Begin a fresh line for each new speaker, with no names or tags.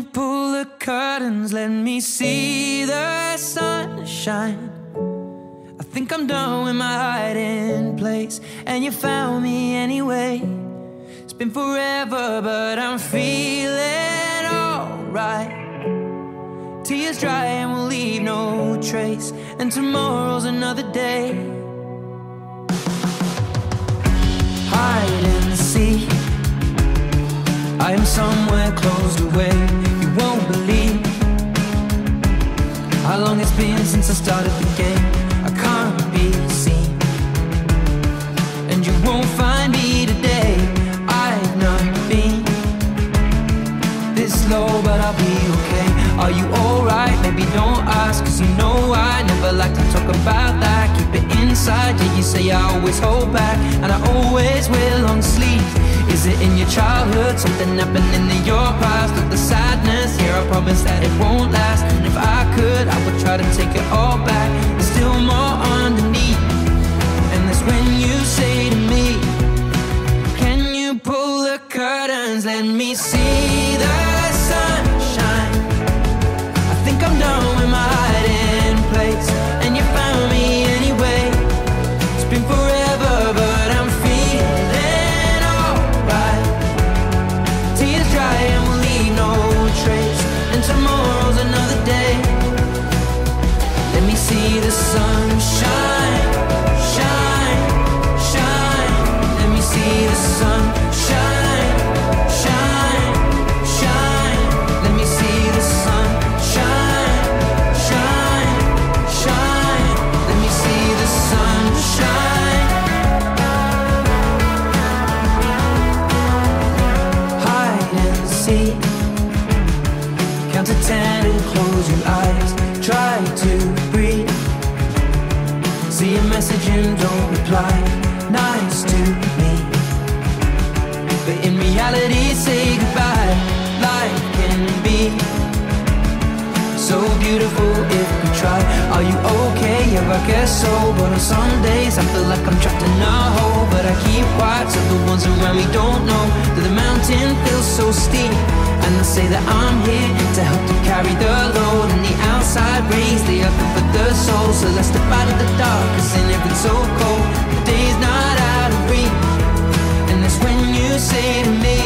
you pull the curtains? Let me see the sunshine. I think I'm done with my hiding place, and you found me anyway. It's been forever, but I'm feeling alright. Tears dry and we'll leave no trace, and tomorrow's another day. Hide and seek. I am somewhere closed away. You won't believe how long it's been since I started the game. I can't be seen, and you won't find me today. I've not been this low, but I'll be okay. Are you alright? Maybe don't ask, cause you know I never like to talk about that. Keep it inside, yeah, you say I always hold back, and I always will on sleeves. Is it in your childhood? Something happening in your past? Look, the sadness here, I promise that it won't last. And if I could, I would try to take it all back. There's still more underneath, and that's when you say to me, Can you pull the curtains? Let me see the sunshine. I think I'm done with my close your eyes. Try to breathe. See a message and don't reply. Nice to me. But in reality, say goodbye. Life can be so beautiful if we try. Are you okay? Yeah, I guess so. But on some days, I feel like I'm trapped in a hole. But I keep quiet so the ones around me don't know that the mountain feels so steep. And they say that I'm here to help you carry the load. And the outside rays, they are for the soul. So let's step out of the dark, cause in it it's so cold. The day's not out of reach. And that's when you say to me,